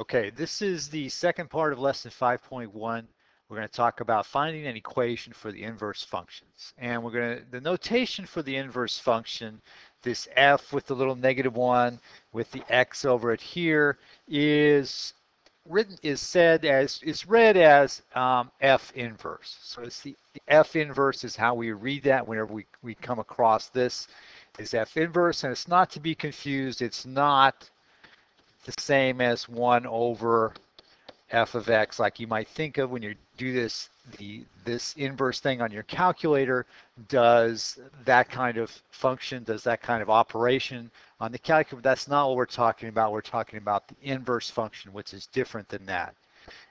Okay, this is the second part of lesson 5.1. We're going to talk about finding an equation for the inverse functions. And we're going to, the notation for the inverse function, this f with the little negative one with the x over it here is written, is said as, is read as um, f inverse. So it's the, the f inverse is how we read that whenever we, we come across this is f inverse and it's not to be confused. It's not the same as 1 over f of x like you might think of when you do this the this inverse thing on your calculator does that kind of function does that kind of operation on the calculator. That's not what we're talking about. We're talking about the inverse function which is different than that.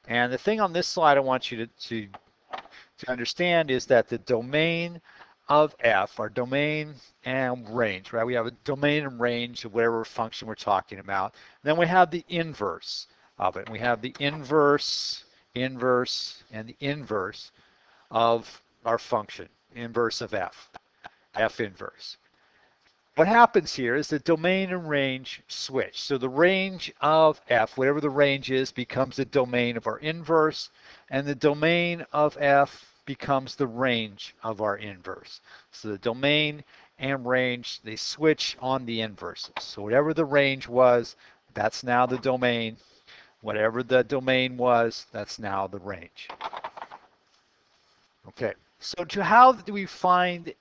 And the thing on this slide I want you to to, to understand is that the domain of f, our domain and range, right? We have a domain and range of whatever function we're talking about. Then we have the inverse of it. We have the inverse, inverse, and the inverse of our function, inverse of f, f inverse. What happens here is the domain and range switch. So the range of f, whatever the range is, becomes the domain of our inverse, and the domain of f becomes the range of our inverse. So the domain and range, they switch on the inverses. So whatever the range was, that's now the domain. Whatever the domain was, that's now the range. Okay, so to how do we find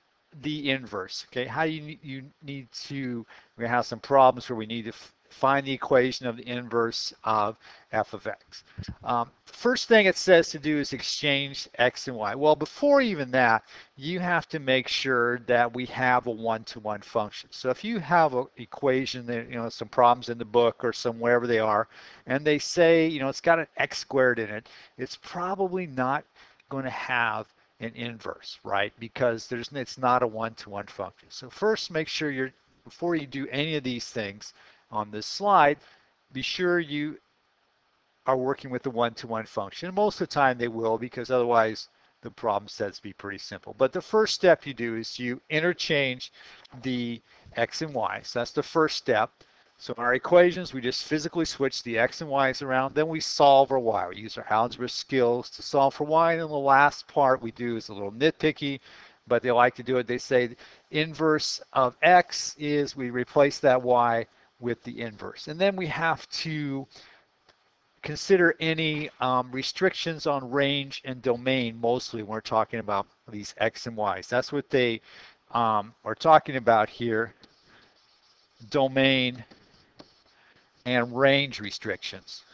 the inverse? Okay, how you, you need to, we have some problems where we need to find the equation of the inverse of f of x. Um, first thing it says to do is exchange x and y. Well, before even that, you have to make sure that we have a one-to-one -one function. So if you have an equation that, you know, some problems in the book or some wherever they are, and they say, you know, it's got an x squared in it, it's probably not going to have an inverse, right? Because there's it's not a one-to-one -one function. So first make sure you're, before you do any of these things, on this slide, be sure you are working with the one-to-one -one function. Most of the time they will because otherwise the problem sets be pretty simple. But the first step you do is you interchange the x and y. So that's the first step. So in our equations, we just physically switch the x and y's around. Then we solve our y. We use our algebra skills to solve for y. And then the last part we do is a little nitpicky, but they like to do it. They say inverse of x is we replace that y with the inverse. And then we have to consider any um, restrictions on range and domain mostly when we're talking about these x and y's. That's what they um, are talking about here, domain and range restrictions.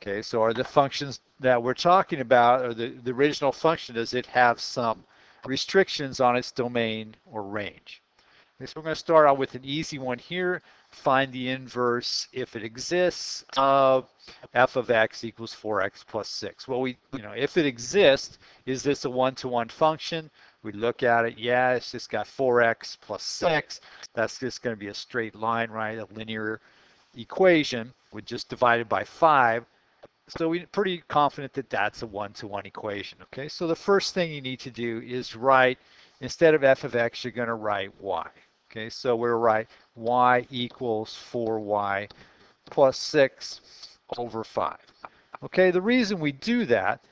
Okay, so are the functions that we're talking about, or the, the original function, does it have some restrictions on its domain or range? Okay, so we're going to start out with an easy one here find the inverse if it exists of f of x equals 4x plus 6. Well, we, you know, if it exists, is this a one-to-one -one function? We look at it, yeah, it's just got 4x plus 6. That's just going to be a straight line, right? A linear equation with just divided by 5. So we're pretty confident that that's a one-to-one -one equation, okay? So the first thing you need to do is write, instead of f of x, you're going to write y. Okay, so we're right, y equals 4y plus 6 over 5. Okay, the reason we do that,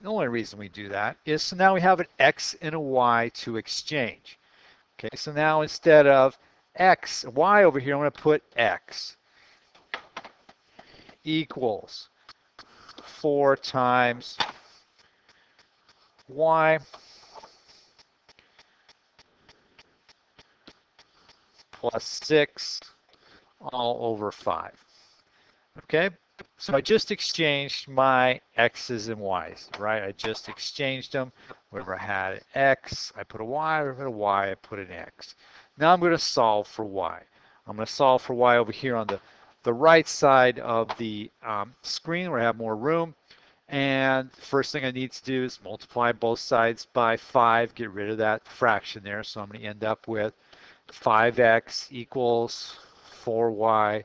the only reason we do that is so now we have an x and a y to exchange. Okay, so now instead of x, y over here, I'm going to put x equals 4 times y plus 6 all over 5. Okay, so I just exchanged my x's and y's, right? I just exchanged them. Wherever I had an x, I put a y. Wherever I had a y, I put an x. Now I'm going to solve for y. I'm going to solve for y over here on the, the right side of the um, screen where I have more room. And first thing I need to do is multiply both sides by 5, get rid of that fraction there. So I'm going to end up with 5x equals 4y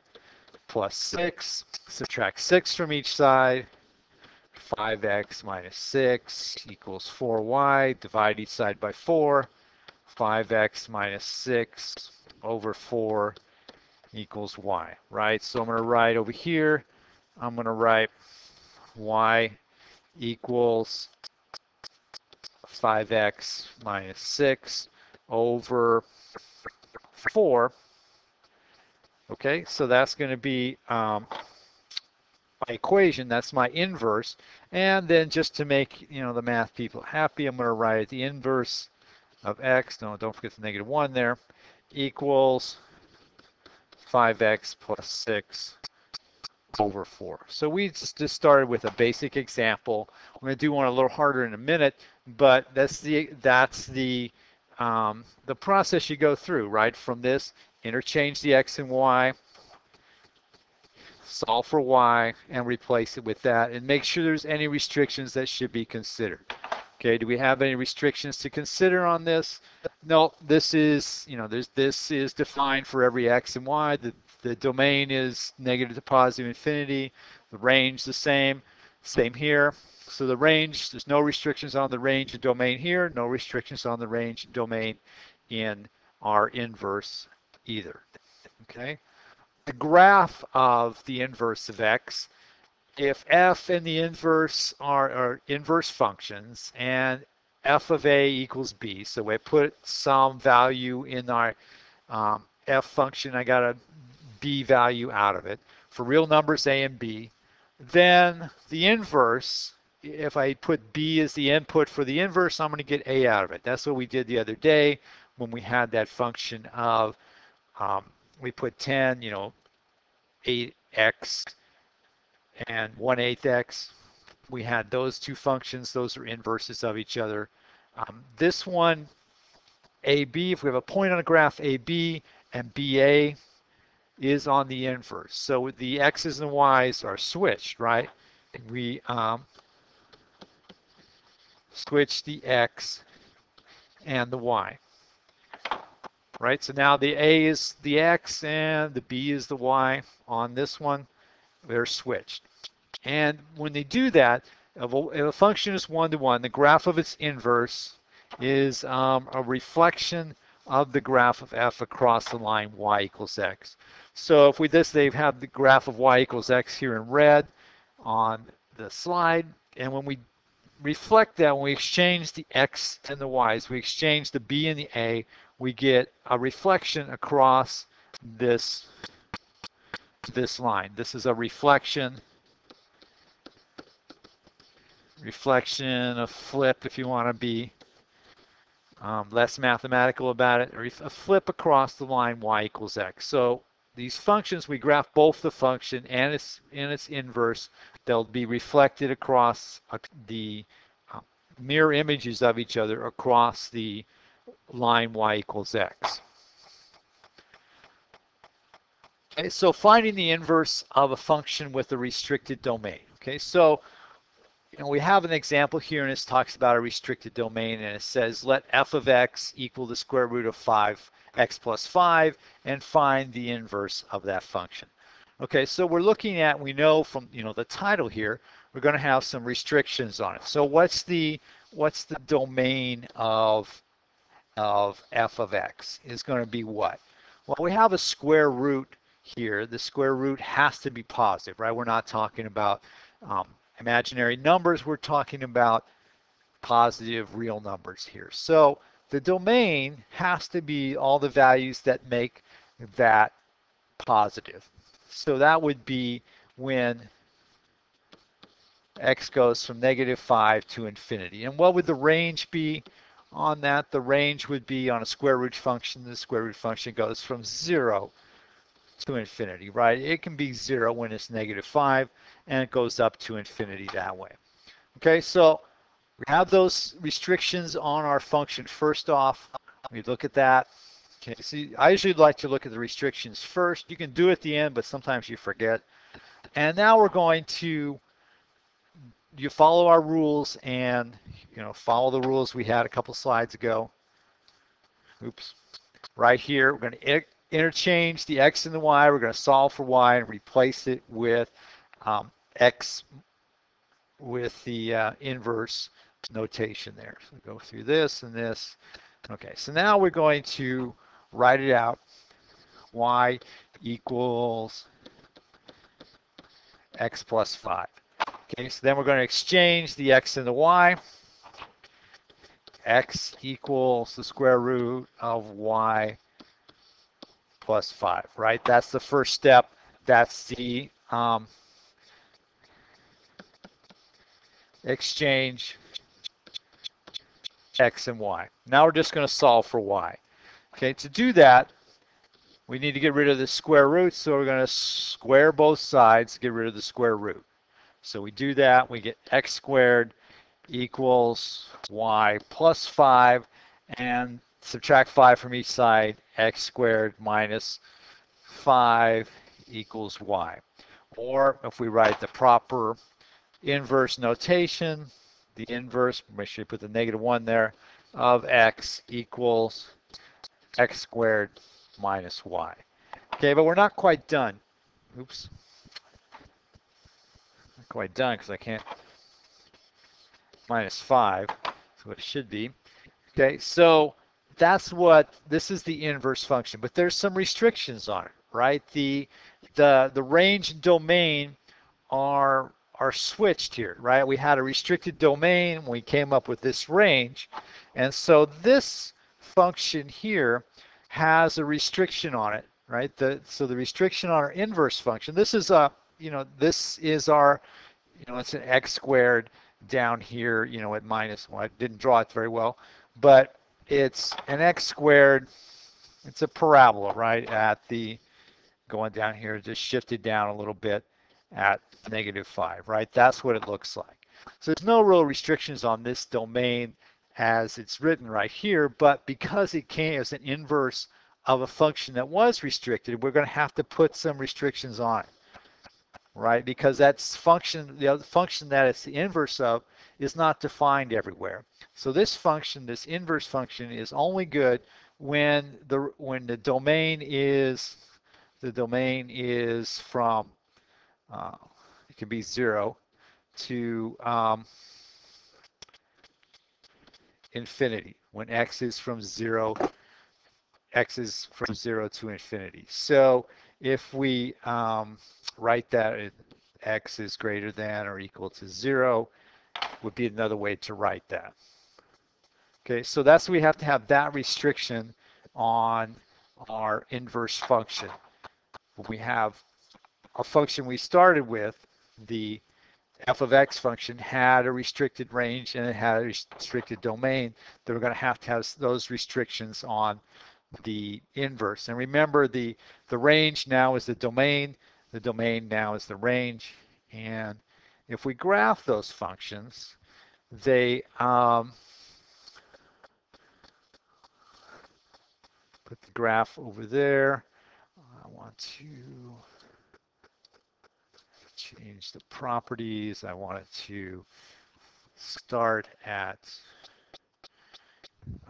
plus 6. Subtract 6 from each side. 5x minus 6 equals 4y. Divide each side by 4. 5x minus 6 over 4 equals y, right? So I'm going to write over here I'm going to write y equals 5x minus 6 over 4. Okay, so that's going to be um, my equation. That's my inverse. And then just to make you know the math people happy, I'm going to write the inverse of x. No, don't forget the negative 1 there. Equals 5x plus 6 over 4. So we just started with a basic example. We're going to do one a little harder in a minute, but that's the that's the um, the process you go through, right? From this, interchange the x and y, solve for y, and replace it with that, and make sure there's any restrictions that should be considered. Okay, do we have any restrictions to consider on this? No, this is, you know, there's, this is defined for every x and y. The, the domain is negative to positive infinity. The range the same, same here. So the range, there's no restrictions on the range and domain here, no restrictions on the range and domain in our inverse either. Okay. The graph of the inverse of x, if f and the inverse are, are inverse functions and f of a equals b, so we put some value in our um, f function, I got a b value out of it for real numbers a and b, then the inverse if I put B as the input for the inverse, I'm going to get A out of it. That's what we did the other day when we had that function of, um, we put 10, you know, 8x and 1 8 x. We had those two functions. Those are inverses of each other. Um, this one, AB, if we have a point on a graph AB and BA is on the inverse. So the x's and y's are switched, right? We um, switch the x and the y. Right, so now the a is the x and the b is the y on this one. They're switched. And when they do that, if a, if a function is one-to-one, -one, the graph of its inverse is um, a reflection of the graph of f across the line y equals x. So if we this, they have the graph of y equals x here in red on the slide. And when we reflect that when we exchange the x and the y's, we exchange the b and the a, we get a reflection across this, this line. This is a reflection, reflection, a flip if you want to be um, less mathematical about it, a flip across the line y equals x. So these functions, we graph both the function and its, and its inverse. They'll be reflected across the uh, mirror images of each other across the line y equals x. Okay, so finding the inverse of a function with a restricted domain. Okay, so you know, we have an example here and it talks about a restricted domain and it says let f of x equal the square root of 5 x plus 5 and find the inverse of that function. Okay, so we're looking at, we know from you know the title here, we're going to have some restrictions on it. So what's the what's the domain of of f of x is going to be what? Well, we have a square root here. The square root has to be positive, right? We're not talking about um, imaginary numbers. We're talking about positive real numbers here. So the domain has to be all the values that make that positive. So that would be when x goes from negative 5 to infinity. And what would the range be on that? The range would be on a square root function. The square root function goes from 0 to infinity, right? It can be 0 when it's negative 5, and it goes up to infinity that way. Okay, so we have those restrictions on our function. First off, we look at that. Okay, see, I usually like to look at the restrictions first. You can do at the end, but sometimes you forget. And now we're going to you follow our rules and you know follow the rules we had a couple slides ago. Oops. Right here, we're going to interchange the x and the y. We're going to solve for y and replace it with um, x with the uh, inverse notation there. So go through this and this. Okay, so now we're going to write it out. y equals x plus 5. Okay, so then we're going to exchange the x and the y. x equals the square root of y plus 5, right? That's the first step. That's the um, exchange x and y. Now we're just going to solve for y. Okay, to do that, we need to get rid of the square root, so we're going to square both sides, to get rid of the square root. So we do that, we get x squared equals y plus 5, and subtract 5 from each side, x squared minus 5 equals y. Or if we write the proper inverse notation, the inverse, make sure you put the negative 1 there, of x equals x squared minus y. Okay, but we're not quite done. Oops. Not quite done because I can't minus 5. That's what it should be. Okay, so that's what, this is the inverse function, but there's some restrictions on it, right? The, the, the range and domain are are switched here, right? We had a restricted domain, we came up with this range. And so this function here has a restriction on it, right? The, so the restriction on our inverse function, this is a, you know, this is our, you know, it's an x squared down here, you know, at minus one. I didn't draw it very well, but it's an x squared, it's a parabola, right, at the, going down here, just shifted down a little bit at negative 5, right? That's what it looks like. So there's no real restrictions on this domain as it's written right here, but because it came as an inverse of a function that was restricted, we're going to have to put some restrictions on it, right? Because that's function, the other function that it's the inverse of is not defined everywhere. So this function, this inverse function, is only good when the when the domain is the domain is from uh, it can be zero to um, infinity when x is from zero x is from zero to infinity. So if we um, write that x is greater than or equal to zero would be another way to write that. Okay so that's we have to have that restriction on our inverse function. We have a function we started with, the f of x function had a restricted range and it had a restricted domain that we're going to have to have those restrictions on the inverse. And remember the, the range now is the domain, the domain now is the range. And if we graph those functions, they um, put the graph over there. I want to change the properties. I want it to start at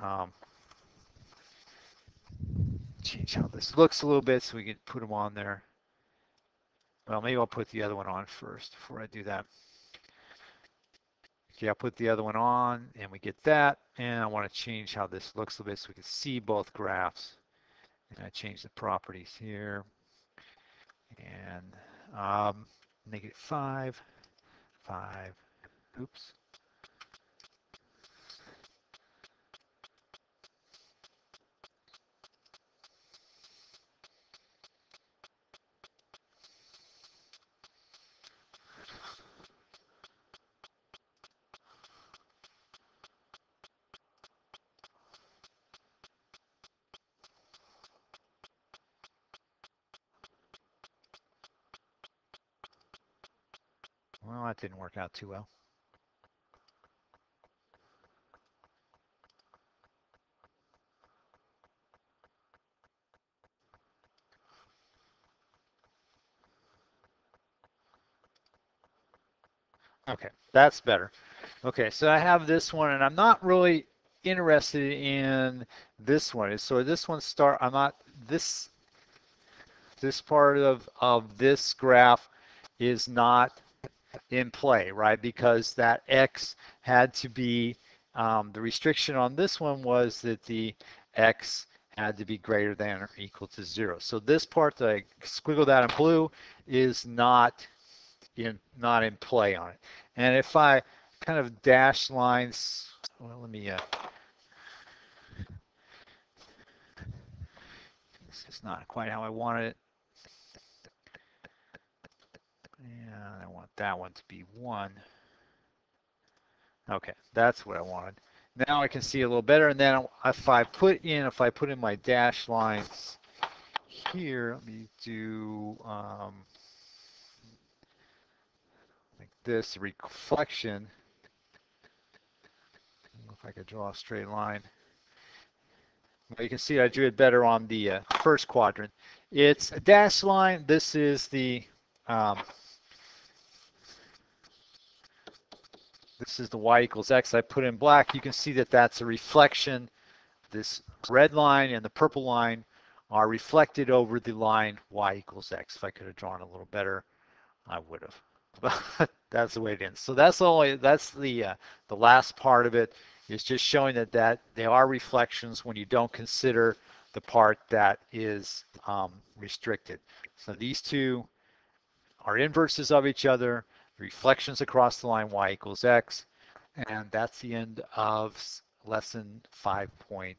um, change how this looks a little bit so we can put them on there. Well, maybe I'll put the other one on first before I do that. Okay, I'll put the other one on and we get that. And I want to change how this looks a little bit so we can see both graphs. And I change the properties here. And um, negative 5, 5, oops. Well, that didn't work out too well. Okay, that's better. Okay, so I have this one, and I'm not really interested in this one. So this one start. I'm not this. This part of of this graph is not in play, right? Because that x had to be, um, the restriction on this one was that the x had to be greater than or equal to zero. So this part that I squiggled out in blue is not in not in play on it. And if I kind of dash lines, well, let me. Uh, this is not quite how I wanted it. Yeah, I want that one to be one. Okay, that's what I wanted. Now I can see a little better. And then if I put in, if I put in my dash lines here, let me do um, like this reflection. If I could draw a straight line. Well, you can see I drew it better on the uh, first quadrant. It's a dash line. This is the um, this is the y equals x I put in black. You can see that that's a reflection. This red line and the purple line are reflected over the line y equals x. If I could have drawn a little better, I would have. But that's the way it is. So that's only that's the uh, the last part of it is just showing that that they are reflections when you don't consider the part that is um, restricted. So these two are inverses of each other, reflections across the line y equals x, and that's the end of lesson 5.1.